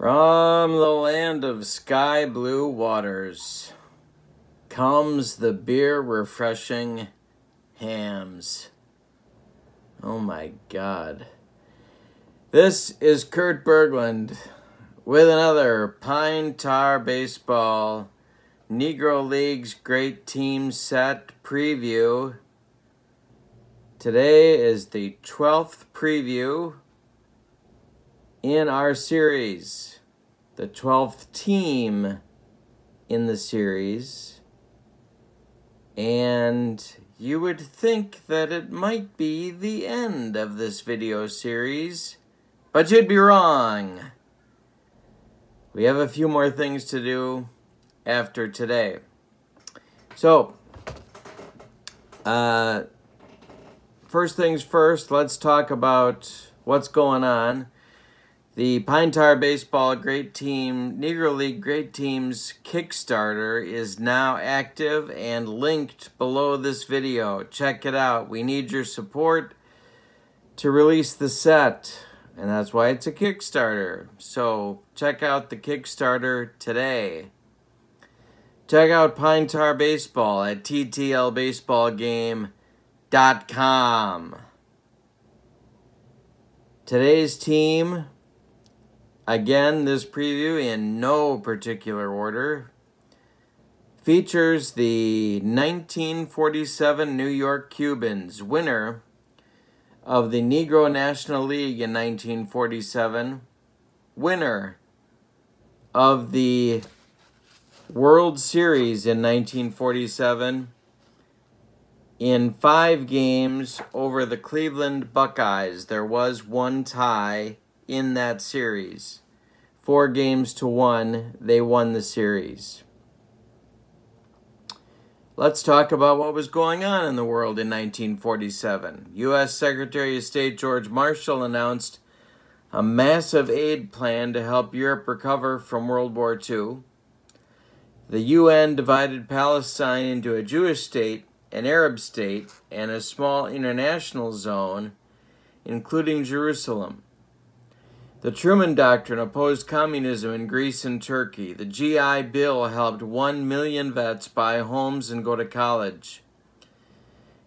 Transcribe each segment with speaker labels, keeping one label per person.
Speaker 1: From the land of sky blue waters comes the beer refreshing Hamm's. Oh my god. This is Kurt Bergland with another Pine Tar Baseball Negro League's Great Team Set preview. Today is the 12th preview in our series, the 12th team in the series. And you would think that it might be the end of this video series, but you'd be wrong. We have a few more things to do after today. So, uh, first things first, let's talk about what's going on. The Pine Tar Baseball Great Team, Negro League Great Teams Kickstarter is now active and linked below this video. Check it out. We need your support to release the set, and that's why it's a Kickstarter. So check out the Kickstarter today. Check out Pine Tar Baseball at ttlbaseballgame.com. Today's team Again, this preview in no particular order features the 1947 New York Cubans, winner of the Negro National League in 1947, winner of the World Series in 1947 in five games over the Cleveland Buckeyes. There was one tie in that series. Four games to one, they won the series. Let's talk about what was going on in the world in 1947. U.S. Secretary of State George Marshall announced a massive aid plan to help Europe recover from World War II. The UN divided Palestine into a Jewish state, an Arab state, and a small international zone, including Jerusalem. The Truman Doctrine opposed communism in Greece and Turkey. The GI Bill helped 1 million vets buy homes and go to college.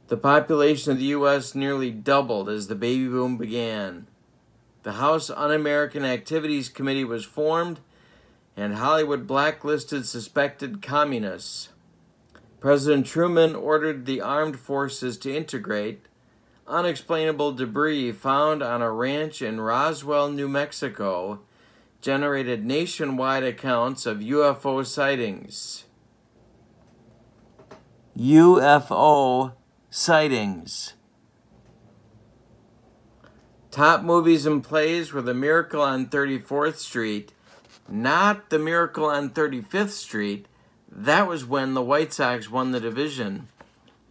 Speaker 1: The population of the U.S. nearly doubled as the baby boom began. The House Un American Activities Committee was formed, and Hollywood blacklisted suspected communists. President Truman ordered the armed forces to integrate unexplainable debris found on a ranch in Roswell, New Mexico, generated nationwide accounts of UFO sightings. UFO sightings. Top movies and plays were The Miracle on 34th Street, not The Miracle on 35th Street. That was when the White Sox won the division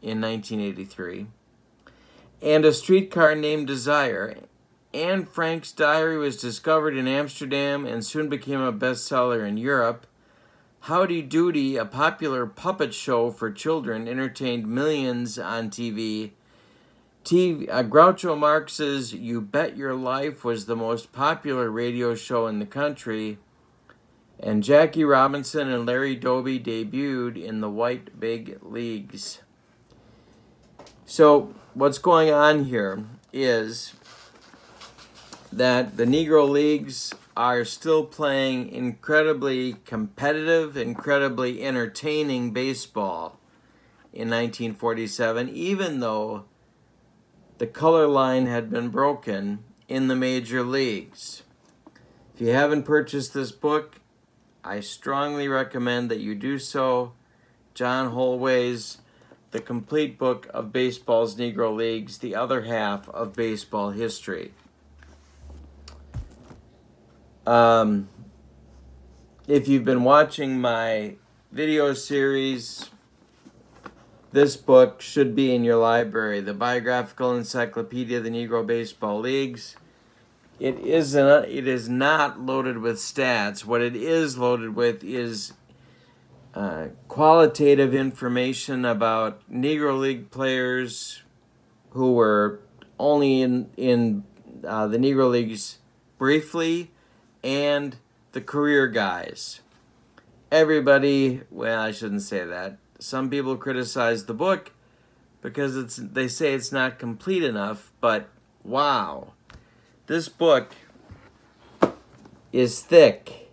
Speaker 1: in 1983 and a streetcar named Desire. Anne Frank's diary was discovered in Amsterdam and soon became a bestseller in Europe. Howdy Doody, a popular puppet show for children, entertained millions on TV. TV uh, Groucho Marx's You Bet Your Life was the most popular radio show in the country. And Jackie Robinson and Larry Doby debuted in the White Big Leagues. So, what's going on here is that the Negro Leagues are still playing incredibly competitive, incredibly entertaining baseball in 1947, even though the color line had been broken in the major leagues. If you haven't purchased this book, I strongly recommend that you do so. John Holway's the complete book of baseball's Negro Leagues, the other half of baseball history. Um, if you've been watching my video series, this book should be in your library. The Biographical Encyclopedia of the Negro Baseball Leagues. It isn't. It is not loaded with stats. What it is loaded with is uh, qualitative information about Negro League players who were only in in uh, the Negro Leagues briefly, and the career guys. Everybody, well, I shouldn't say that. Some people criticize the book because it's they say it's not complete enough, but wow. This book is thick.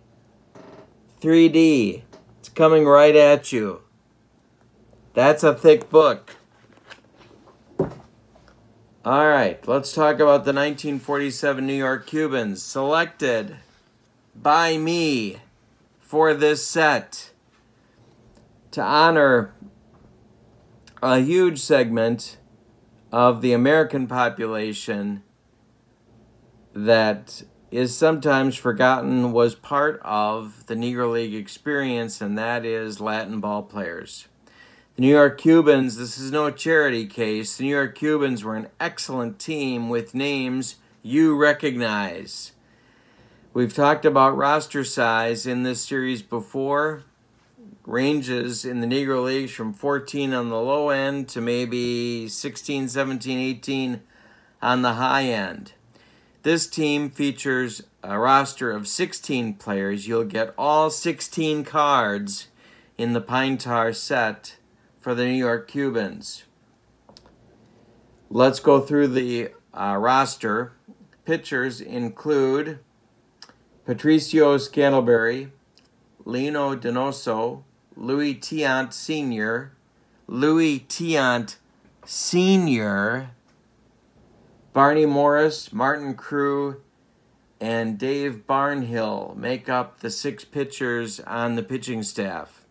Speaker 1: 3D. It's coming right at you. That's a thick book. All right, let's talk about the 1947 New York Cubans selected by me for this set to honor a huge segment of the American population that is sometimes forgotten was part of the Negro League experience, and that is Latin ball players. The New York Cubans, this is no charity case. The New York Cubans were an excellent team with names you recognize. We've talked about roster size in this series before. Ranges in the Negro Leagues from 14 on the low end to maybe 16, 17, 18 on the high end. This team features a roster of 16 players. You'll get all 16 cards in the Pine Tar set for the New York Cubans. Let's go through the uh, roster. Pitchers include Patricio Scantlebury, Lino Donoso, Louis Tiant Sr., Louis Tiant Sr., Barney Morris, Martin Crue, and Dave Barnhill make up the six pitchers on the pitching staff.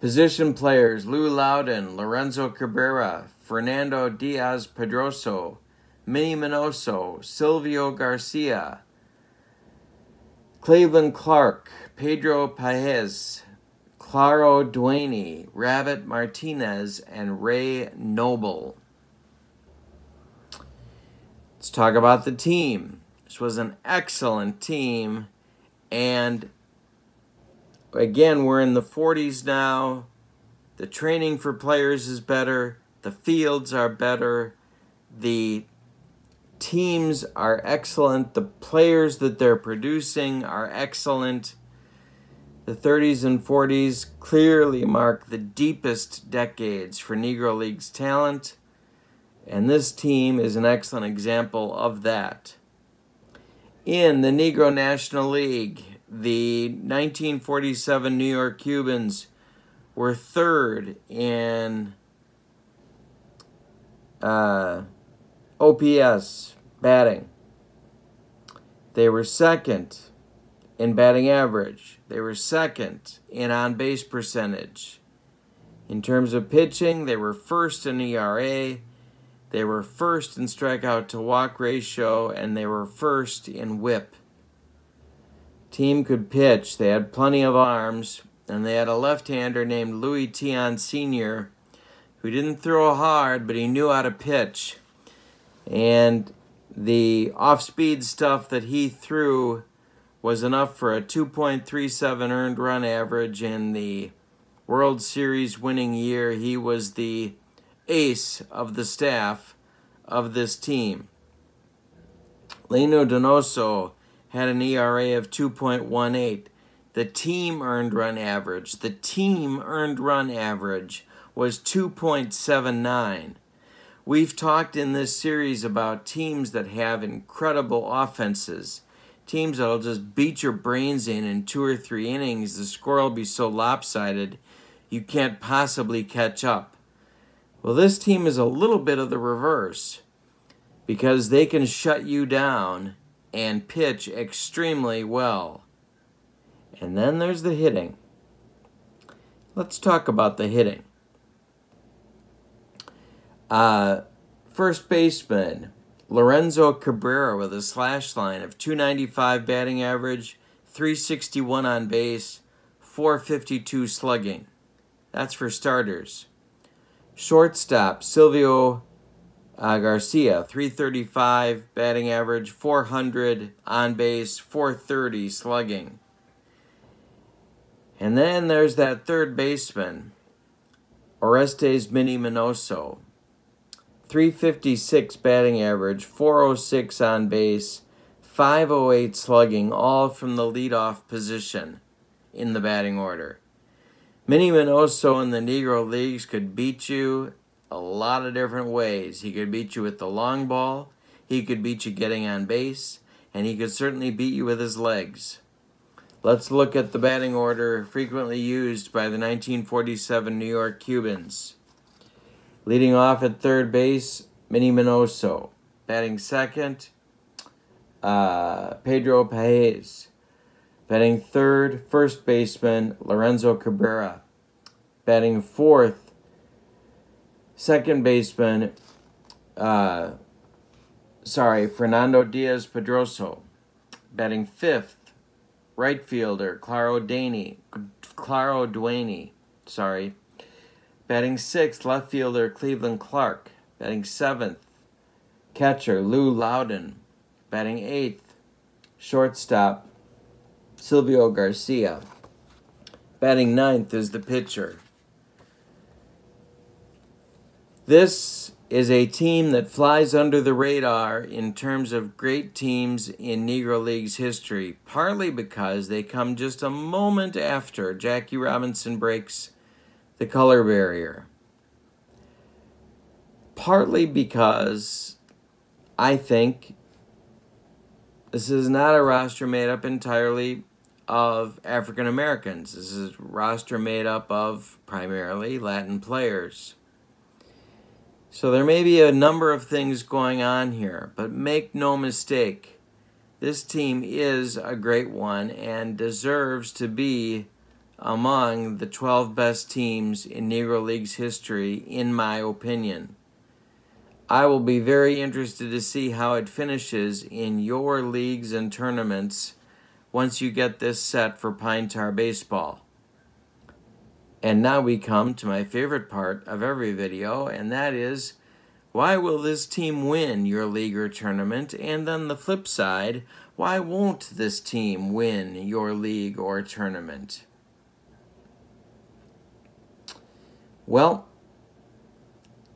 Speaker 1: Position players Lou Louden, Lorenzo Cabrera, Fernando Diaz Pedroso, Minnie Minoso, Silvio Garcia, Cleveland Clark, Pedro Paez, Claro Duany, Rabbit Martinez, and Ray Noble. Let's talk about the team. This was an excellent team, and again, we're in the 40s now. The training for players is better, the fields are better, the teams are excellent. The players that they're producing are excellent. The 30s and 40s clearly mark the deepest decades for Negro League's talent, and this team is an excellent example of that. In the Negro National League, the 1947 New York Cubans were third in uh, OPS batting. They were second in batting average. They were second in on base percentage. In terms of pitching, they were first in ERA, they were first in strikeout to walk ratio, and they were first in whip. Team could pitch, they had plenty of arms, and they had a left hander named Louis Tiant Sr., who didn't throw hard, but he knew how to pitch. And the off speed stuff that he threw was enough for a 2.37 earned run average in the World Series winning year. He was the ace of the staff of this team. Lino Donoso had an ERA of 2.18. The team earned run average, the team earned run average was 2.79. We've talked in this series about teams that have incredible offenses, teams that'll just beat your brains in in two or three innings. The score will be so lopsided you can't possibly catch up. Well, this team is a little bit of the reverse because they can shut you down and pitch extremely well. And then there's the hitting. Let's talk about the hitting. Uh, first baseman, Lorenzo Cabrera with a slash line of 295 batting average, 361 on base, 452 slugging. That's for starters. Shortstop, Silvio uh, Garcia, 335 batting average, 400 on base, 430 slugging. And then there's that third baseman, Orestes Minnie Minoso, 356 batting average, 406 on base, 508 slugging, all from the leadoff position in the batting order. Minnie Minoso in the Negro Leagues could beat you a lot of different ways. He could beat you with the long ball, he could beat you getting on base, and he could certainly beat you with his legs. Let's look at the batting order frequently used by the 1947 New York Cubans. Leading off at third base, Minnie Minoso. Batting second, uh, Pedro Pages. Batting third, first baseman Lorenzo Cabrera. Batting fourth, second baseman, uh, sorry, Fernando Diaz Pedroso. Batting fifth, right fielder Claro Daney, Claro Duany, sorry. Batting sixth, left fielder Cleveland Clark. Batting seventh, catcher Lou Louden. Batting eighth, shortstop Silvio Garcia. Batting ninth is the pitcher. This is a team that flies under the radar in terms of great teams in Negro League's history, partly because they come just a moment after Jackie Robinson breaks the color barrier. Partly because I think this is not a roster made up entirely of African Americans. This is a roster made up of primarily Latin players. So there may be a number of things going on here, but make no mistake, this team is a great one and deserves to be among the 12 best teams in Negro League's history, in my opinion. I will be very interested to see how it finishes in your leagues and tournaments once you get this set for Pine Tar Baseball. And now we come to my favorite part of every video, and that is, why will this team win your league or tournament? And then the flip side, why won't this team win your league or tournament? Well,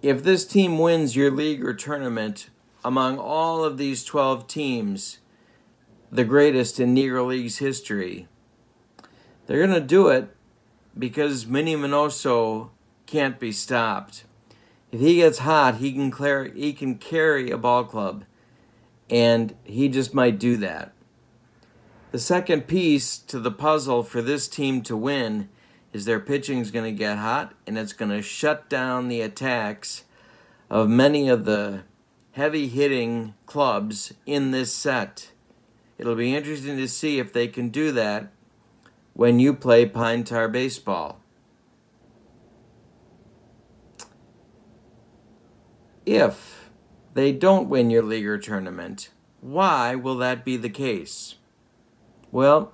Speaker 1: if this team wins your league or tournament among all of these 12 teams, the greatest in Negro League's history, they're going to do it because Minnie Minoso can't be stopped. If he gets hot, he can clear, he can carry a ball club, and he just might do that. The second piece to the puzzle for this team to win is their pitching is going to get hot, and it's going to shut down the attacks of many of the heavy hitting clubs in this set. It'll be interesting to see if they can do that when you play Pine Tar Baseball. If they don't win your league or tournament, why will that be the case? Well,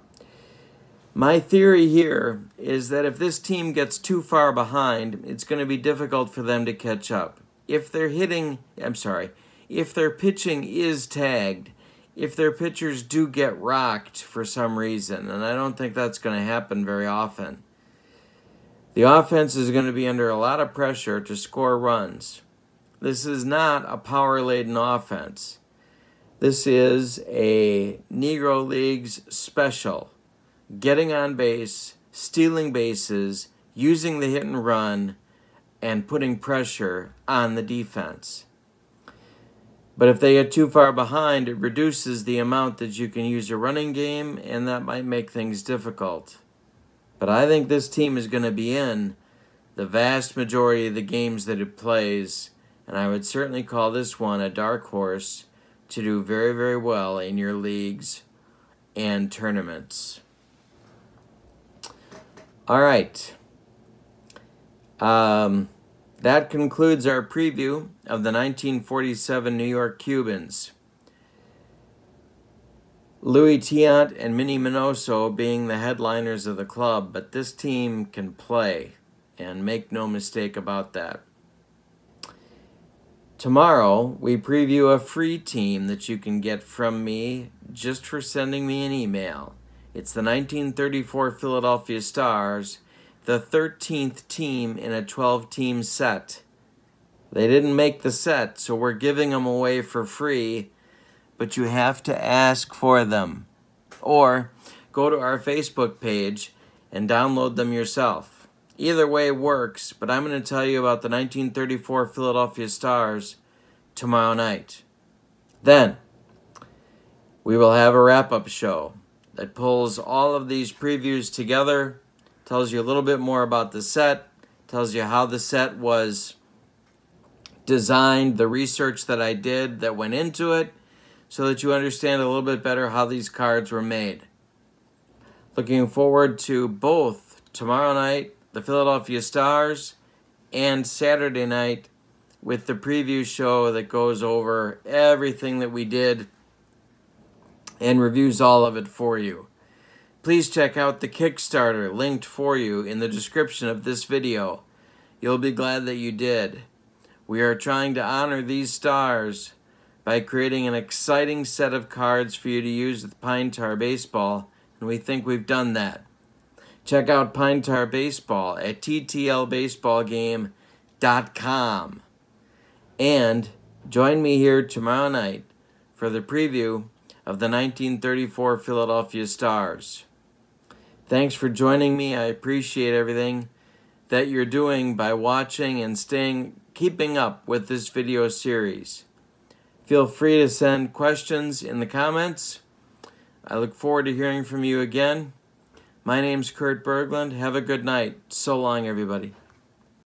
Speaker 1: my theory here is that if this team gets too far behind, it's going to be difficult for them to catch up. If they're hitting, I'm sorry, if their pitching is tagged, if their pitchers do get rocked for some reason, and I don't think that's going to happen very often, the offense is going to be under a lot of pressure to score runs. This is not a power laden offense. This is a Negro Leagues special. Getting on base, stealing bases, using the hit and run, and putting pressure on the defense. But if they get too far behind, it reduces the amount that you can use your running game, and that might make things difficult. But I think this team is going to be in the vast majority of the games that it plays, and I would certainly call this one a dark horse to do very, very well in your leagues and tournaments. All right. Um, that concludes our preview of the 1947 New York Cubans. Louis Tiant and Minnie Minoso being the headliners of the club, but this team can play, and make no mistake about that. Tomorrow, we preview a free team that you can get from me just for sending me an email. It's the 1934 Philadelphia Stars the 13th team in a 12 team set. They didn't make the set, so we're giving them away for free. but you have to ask for them. Or go to our Facebook page and download them yourself. Either way works, but I'm going to tell you about the 1934 Philadelphia Stars tomorrow night. Then, we will have a wrap up show that pulls all of these previews together, tells you a little bit more about the set, tells you how the set was designed, the research that I did that went into it, so that you understand a little bit better how these cards were made. Looking forward to both tomorrow night, the Philadelphia Stars, and Saturday night with the preview show that goes over everything that we did and reviews all of it for you. Please check out the Kickstarter linked for you in the description of this video. You'll be glad that you did. We are trying to honor these stars by creating an exciting set of cards for you to use with Pine Tar Baseball, and we think we've done that. Check out Pine Tar Baseball at ttlbaseballgame.com. And join me here tomorrow night for the preview of the 1934 Philadelphia Stars. Thanks for joining me. I appreciate everything that you're doing by watching and staying keeping up with this video series. Feel free to send questions in the comments. I look forward to hearing from you again. My name's Kurt Bergland. Have a good night. So long, everybody.